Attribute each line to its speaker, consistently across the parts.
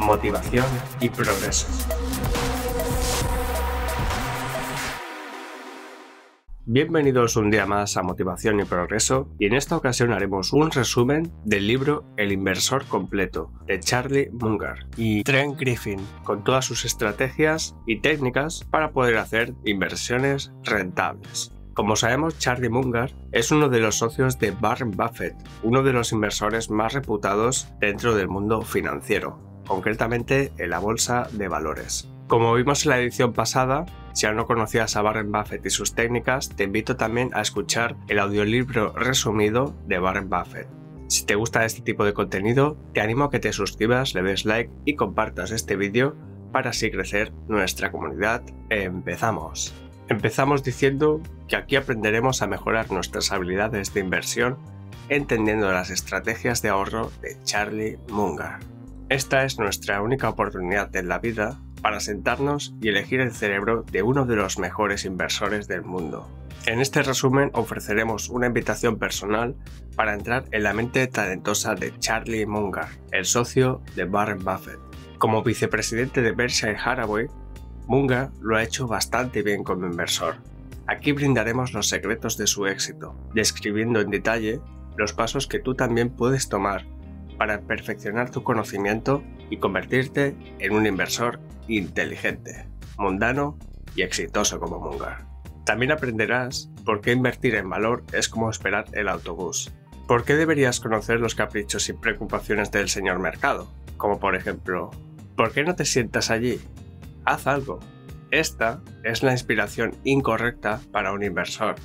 Speaker 1: motivación y progreso. Bienvenidos un día más a Motivación y Progreso y en esta ocasión haremos un resumen del libro El inversor completo de Charlie Munger y Trent Griffin con todas sus estrategias y técnicas para poder hacer inversiones rentables. Como sabemos, Charlie Munger es uno de los socios de Warren Buffett, uno de los inversores más reputados dentro del mundo financiero, concretamente en la bolsa de valores. Como vimos en la edición pasada, si aún no conocías a Warren Buffett y sus técnicas, te invito también a escuchar el audiolibro resumido de Warren Buffett. Si te gusta este tipo de contenido, te animo a que te suscribas, le des like y compartas este vídeo para así crecer nuestra comunidad. Empezamos. Empezamos diciendo que aquí aprenderemos a mejorar nuestras habilidades de inversión entendiendo las estrategias de ahorro de Charlie Munger. Esta es nuestra única oportunidad en la vida para sentarnos y elegir el cerebro de uno de los mejores inversores del mundo. En este resumen ofreceremos una invitación personal para entrar en la mente talentosa de Charlie Munger, el socio de Warren Buffett. Como vicepresidente de Berkshire Hathaway, Munger lo ha hecho bastante bien como inversor. Aquí brindaremos los secretos de su éxito, describiendo en detalle los pasos que tú también puedes tomar para perfeccionar tu conocimiento y convertirte en un inversor inteligente, mundano y exitoso como Munger. También aprenderás por qué invertir en valor es como esperar el autobús. ¿Por qué deberías conocer los caprichos y preocupaciones del señor mercado? Como por ejemplo, ¿por qué no te sientas allí? Haz algo. Esta es la inspiración incorrecta para un inversor.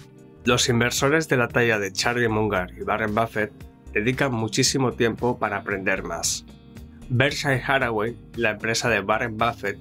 Speaker 1: Los inversores de la talla de Charlie Munger y Warren Buffett dedican muchísimo tiempo para aprender más. Berkshire Hathaway, la empresa de Warren Buffett,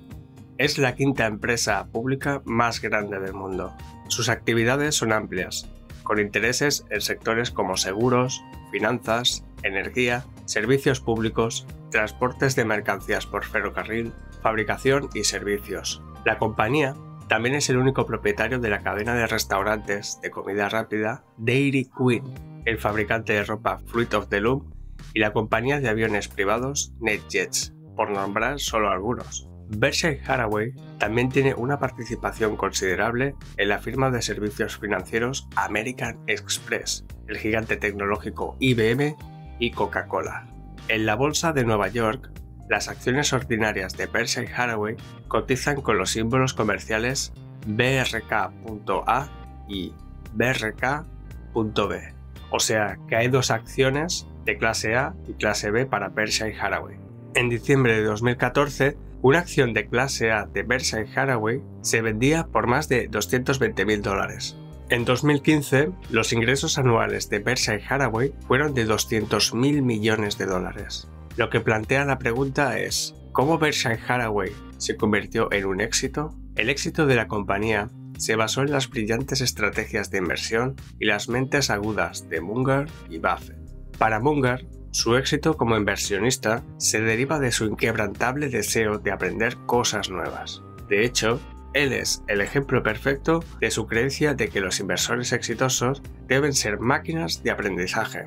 Speaker 1: es la quinta empresa pública más grande del mundo. Sus actividades son amplias, con intereses en sectores como seguros, finanzas, energía, servicios públicos, transportes de mercancías por ferrocarril, fabricación y servicios. La compañía también es el único propietario de la cadena de restaurantes de comida rápida Dairy Queen, el fabricante de ropa Fruit of the Loom y la compañía de aviones privados NetJets, por nombrar solo algunos. Berkshire Hathaway también tiene una participación considerable en la firma de servicios financieros American Express, el gigante tecnológico IBM y Coca-Cola. En la bolsa de Nueva York, las acciones ordinarias de Berkshire Hathaway cotizan con los símbolos comerciales BRK.A y BRK.B. O sea que hay dos acciones de clase A y clase B para Berkshire Hathaway. En diciembre de 2014, una acción de clase A de Berkshire Hathaway se vendía por más de 220 dólares. En 2015, los ingresos anuales de Berkshire Hathaway fueron de 200.000 millones de dólares. Lo que plantea la pregunta es, ¿cómo Berkshire Hathaway se convirtió en un éxito? El éxito de la compañía se basó en las brillantes estrategias de inversión y las mentes agudas de Munger y Buffett. Para Munger, su éxito como inversionista se deriva de su inquebrantable deseo de aprender cosas nuevas. De hecho, él es el ejemplo perfecto de su creencia de que los inversores exitosos deben ser máquinas de aprendizaje.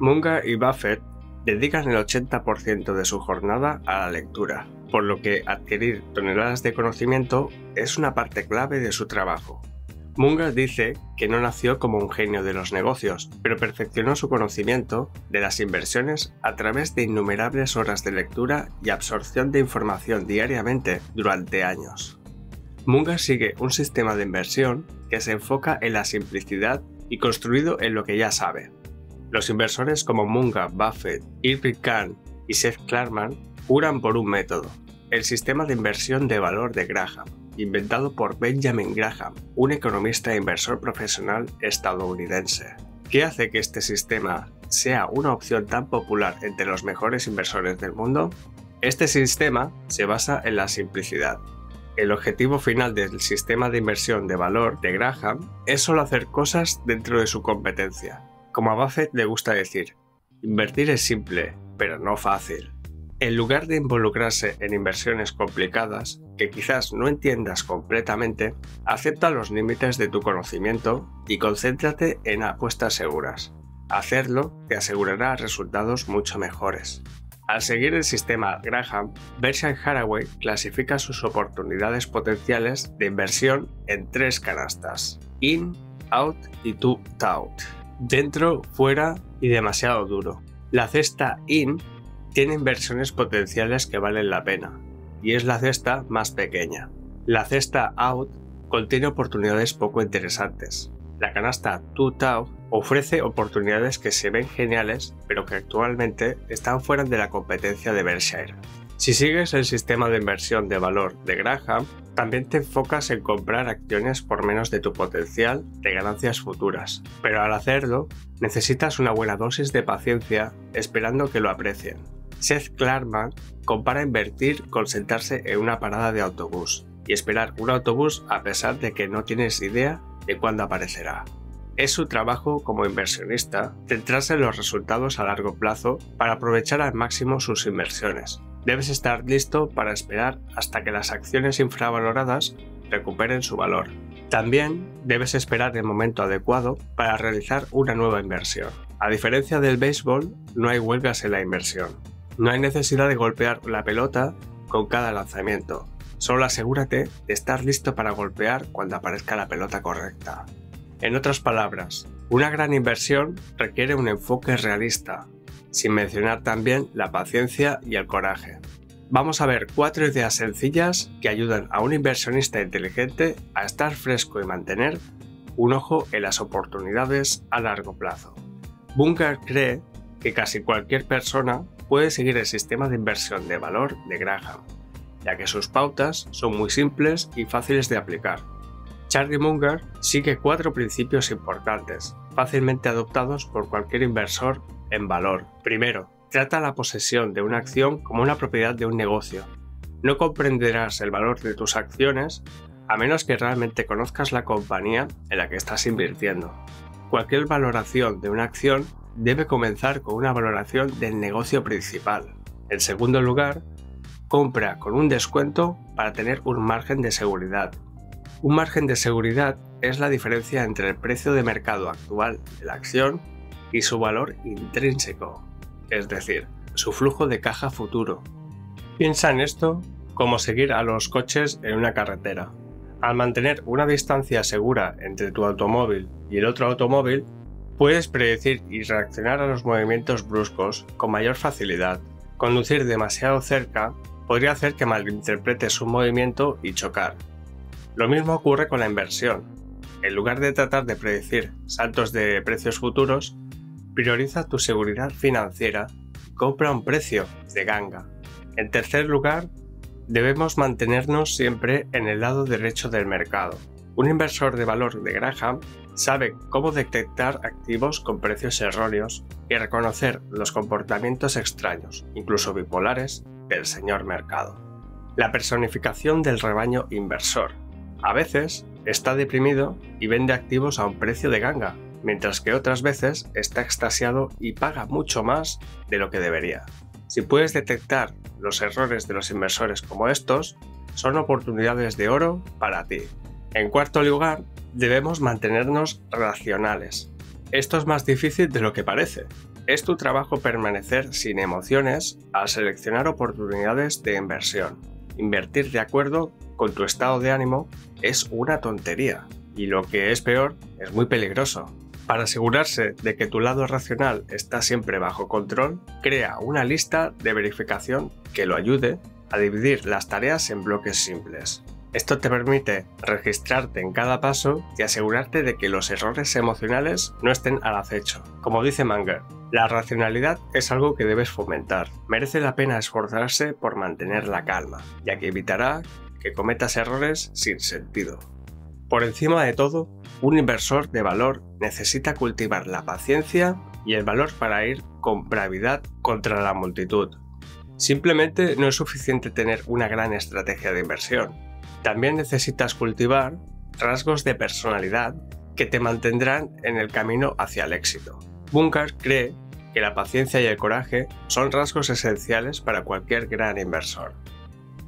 Speaker 1: Munger y Buffett dedican el 80% de su jornada a la lectura, por lo que adquirir toneladas de conocimiento es una parte clave de su trabajo. Munger dice que no nació como un genio de los negocios, pero perfeccionó su conocimiento de las inversiones a través de innumerables horas de lectura y absorción de información diariamente durante años. Munger sigue un sistema de inversión que se enfoca en la simplicidad y construido en lo que ya sabe. Los inversores como Munger, Buffett, Irving Kahn y Seth Klarman juran por un método, el sistema de inversión de valor de Graham, inventado por Benjamin Graham, un economista e inversor profesional estadounidense. ¿Qué hace que este sistema sea una opción tan popular entre los mejores inversores del mundo? Este sistema se basa en la simplicidad. El objetivo final del sistema de inversión de valor de Graham es solo hacer cosas dentro de su competencia. Como a Buffett le gusta decir, invertir es simple, pero no fácil. En lugar de involucrarse en inversiones complicadas que quizás no entiendas completamente, acepta los límites de tu conocimiento y concéntrate en apuestas seguras. Hacerlo te asegurará resultados mucho mejores. Al seguir el sistema Graham, Berkshire Hathaway clasifica sus oportunidades potenciales de inversión en tres canastas: in, out y to out. Dentro, fuera y demasiado duro. La cesta in tiene inversiones potenciales que valen la pena, y es la cesta más pequeña. La cesta out contiene oportunidades poco interesantes. La canasta out ofrece oportunidades que se ven geniales, pero que actualmente están fuera de la competencia de Berkshire. Si sigues el sistema de inversión de valor de Graham, también te enfocas en comprar acciones por menos de tu potencial de ganancias futuras, pero al hacerlo necesitas una buena dosis de paciencia esperando que lo aprecien. Seth Klarman compara invertir con sentarse en una parada de autobús y esperar un autobús a pesar de que no tienes idea de cuándo aparecerá. Es su trabajo como inversionista centrarse en los resultados a largo plazo para aprovechar al máximo sus inversiones. Debes estar listo para esperar hasta que las acciones infravaloradas recuperen su valor. También debes esperar el momento adecuado para realizar una nueva inversión. A diferencia del béisbol, no hay huelgas en la inversión. No hay necesidad de golpear la pelota con cada lanzamiento. Solo asegúrate de estar listo para golpear cuando aparezca la pelota correcta. En otras palabras, una gran inversión requiere un enfoque realista, sin mencionar también la paciencia y el coraje. Vamos a ver cuatro ideas sencillas que ayudan a un inversionista inteligente a estar fresco y mantener un ojo en las oportunidades a largo plazo. Bunker cree que casi cualquier persona puede seguir el sistema de inversión de valor de Graham, ya que sus pautas son muy simples y fáciles de aplicar. Charlie Munger sigue cuatro principios importantes, fácilmente adoptados por cualquier inversor en valor. Primero, trata la posesión de una acción como una propiedad de un negocio. No comprenderás el valor de tus acciones a menos que realmente conozcas la compañía en la que estás invirtiendo. Cualquier valoración de una acción debe comenzar con una valoración del negocio principal. En segundo lugar, compra con un descuento para tener un margen de seguridad. Un margen de seguridad es la diferencia entre el precio de mercado actual de la acción y su valor intrínseco, es decir, su flujo de caja futuro. Piensa en esto como seguir a los coches en una carretera. Al mantener una distancia segura entre tu automóvil y el otro automóvil, puedes predecir y reaccionar a los movimientos bruscos con mayor facilidad. Conducir demasiado cerca podría hacer que malinterpretes un movimiento y chocar. Lo mismo ocurre con la inversión. En lugar de tratar de predecir saltos de precios futuros, Prioriza tu seguridad financiera compra un precio de ganga. En tercer lugar, debemos mantenernos siempre en el lado derecho del mercado. Un inversor de valor de Graham sabe cómo detectar activos con precios erróneos y reconocer los comportamientos extraños, incluso bipolares, del señor mercado. La personificación del rebaño inversor. A veces está deprimido y vende activos a un precio de ganga, mientras que otras veces está extasiado y paga mucho más de lo que debería. Si puedes detectar los errores de los inversores como estos, son oportunidades de oro para ti. En cuarto lugar, debemos mantenernos racionales. Esto es más difícil de lo que parece. Es tu trabajo permanecer sin emociones al seleccionar oportunidades de inversión. Invertir de acuerdo con tu estado de ánimo es una tontería y lo que es peor, es muy peligroso. Para asegurarse de que tu lado racional está siempre bajo control, crea una lista de verificación que lo ayude a dividir las tareas en bloques simples. Esto te permite registrarte en cada paso y asegurarte de que los errores emocionales no estén al acecho. Como dice Manger, la racionalidad es algo que debes fomentar. Merece la pena esforzarse por mantener la calma, ya que evitará que cometas errores sin sentido. Por encima de todo, un inversor de valor necesita cultivar la paciencia y el valor para ir con bravidad contra la multitud. Simplemente no es suficiente tener una gran estrategia de inversión. También necesitas cultivar rasgos de personalidad que te mantendrán en el camino hacia el éxito. Bunker cree que la paciencia y el coraje son rasgos esenciales para cualquier gran inversor.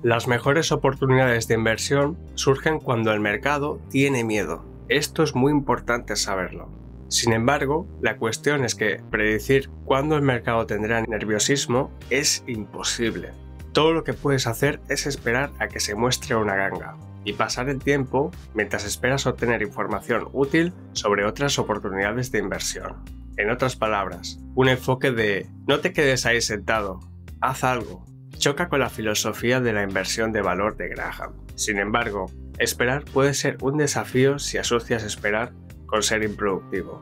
Speaker 1: Las mejores oportunidades de inversión surgen cuando el mercado tiene miedo. Esto es muy importante saberlo. Sin embargo, la cuestión es que predecir cuándo el mercado tendrá nerviosismo es imposible. Todo lo que puedes hacer es esperar a que se muestre una ganga y pasar el tiempo mientras esperas obtener información útil sobre otras oportunidades de inversión. En otras palabras, un enfoque de no te quedes ahí sentado, haz algo. Choca con la filosofía de la inversión de valor de Graham. Sin embargo, esperar puede ser un desafío si asocias esperar con ser improductivo.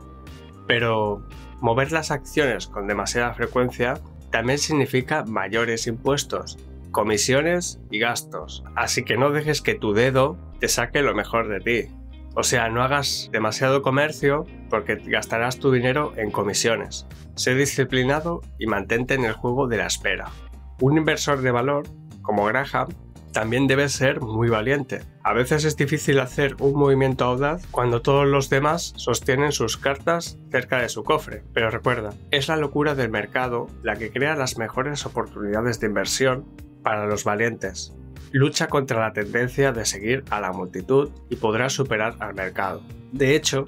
Speaker 1: Pero mover las acciones con demasiada frecuencia también significa mayores impuestos, comisiones y gastos. Así que no dejes que tu dedo te saque lo mejor de ti. O sea, no hagas demasiado comercio porque gastarás tu dinero en comisiones. Sé disciplinado y mantente en el juego de la espera. Un inversor de valor, como Graham, también debe ser muy valiente. A veces es difícil hacer un movimiento audaz cuando todos los demás sostienen sus cartas cerca de su cofre. Pero recuerda, es la locura del mercado la que crea las mejores oportunidades de inversión para los valientes. Lucha contra la tendencia de seguir a la multitud y podrás superar al mercado. De hecho,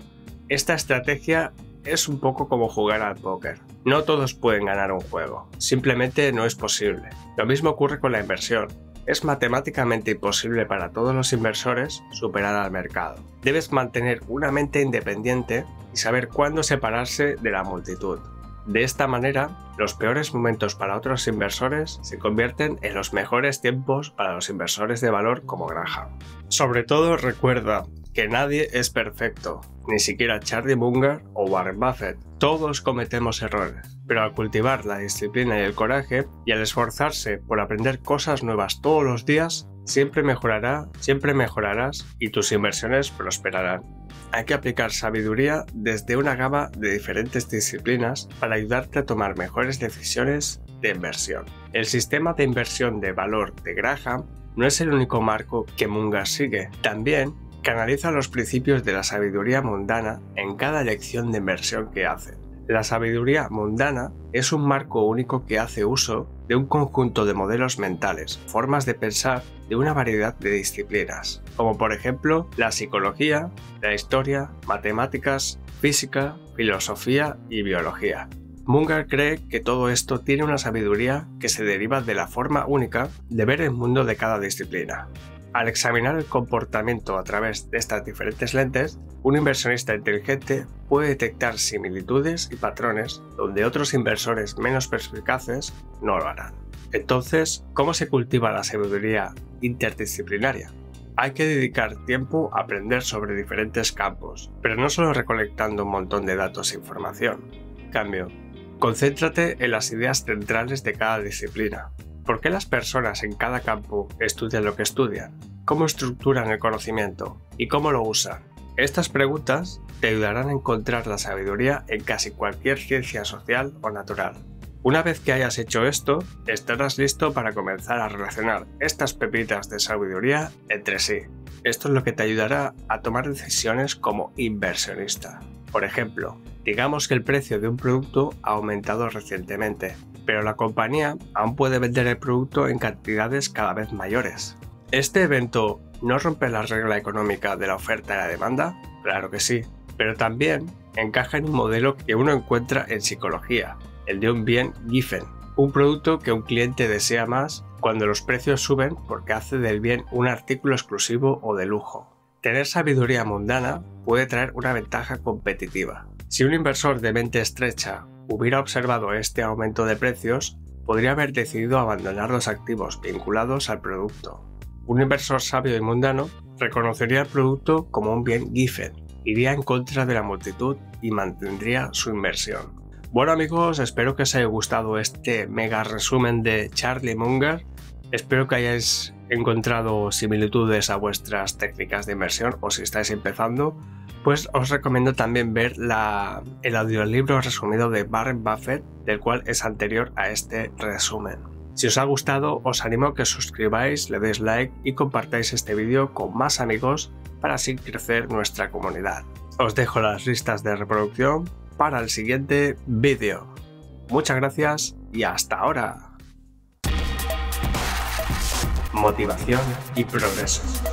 Speaker 1: esta estrategia es un poco como jugar al póker. No todos pueden ganar un juego, simplemente no es posible. Lo mismo ocurre con la inversión es matemáticamente imposible para todos los inversores superar al mercado. Debes mantener una mente independiente y saber cuándo separarse de la multitud. De esta manera, los peores momentos para otros inversores se convierten en los mejores tiempos para los inversores de valor como Graham. Sobre todo recuerda que nadie es perfecto, ni siquiera Charlie Munger o Warren Buffett. Todos cometemos errores pero al cultivar la disciplina y el coraje y al esforzarse por aprender cosas nuevas todos los días, siempre mejorará, siempre mejorarás y tus inversiones prosperarán. Hay que aplicar sabiduría desde una gama de diferentes disciplinas para ayudarte a tomar mejores decisiones de inversión. El sistema de inversión de valor de Graham no es el único marco que Munger sigue. También canaliza los principios de la sabiduría mundana en cada lección de inversión que hace. La sabiduría mundana es un marco único que hace uso de un conjunto de modelos mentales, formas de pensar de una variedad de disciplinas, como por ejemplo la psicología, la historia, matemáticas, física, filosofía y biología. Munger cree que todo esto tiene una sabiduría que se deriva de la forma única de ver el mundo de cada disciplina. Al examinar el comportamiento a través de estas diferentes lentes, un inversionista inteligente puede detectar similitudes y patrones donde otros inversores menos perspicaces no lo harán. Entonces, ¿cómo se cultiva la sabiduría interdisciplinaria? Hay que dedicar tiempo a aprender sobre diferentes campos, pero no solo recolectando un montón de datos e información. Cambio, concéntrate en las ideas centrales de cada disciplina, ¿Por qué las personas en cada campo estudian lo que estudian? ¿Cómo estructuran el conocimiento? ¿Y cómo lo usan? Estas preguntas te ayudarán a encontrar la sabiduría en casi cualquier ciencia social o natural. Una vez que hayas hecho esto, estarás listo para comenzar a relacionar estas pepitas de sabiduría entre sí. Esto es lo que te ayudará a tomar decisiones como inversionista. Por ejemplo, digamos que el precio de un producto ha aumentado recientemente pero la compañía aún puede vender el producto en cantidades cada vez mayores. ¿Este evento no rompe la regla económica de la oferta y la demanda? Claro que sí, pero también encaja en un modelo que uno encuentra en psicología, el de un bien Giffen, un producto que un cliente desea más cuando los precios suben porque hace del bien un artículo exclusivo o de lujo. Tener sabiduría mundana puede traer una ventaja competitiva. Si un inversor de mente estrecha hubiera observado este aumento de precios, podría haber decidido abandonar los activos vinculados al producto. Un inversor sabio y mundano reconocería el producto como un bien Giffen, iría en contra de la multitud y mantendría su inversión. Bueno amigos, espero que os haya gustado este mega resumen de Charlie Munger. Espero que hayáis encontrado similitudes a vuestras técnicas de inversión o si estáis empezando pues os recomiendo también ver el audiolibro resumido de Warren Buffett, del cual es anterior a este resumen. Si os ha gustado, os animo a que os suscribáis, le deis like y compartáis este vídeo con más amigos para así crecer nuestra comunidad. Os dejo las listas de reproducción para el siguiente vídeo. Muchas gracias y hasta ahora. Motivación y progreso.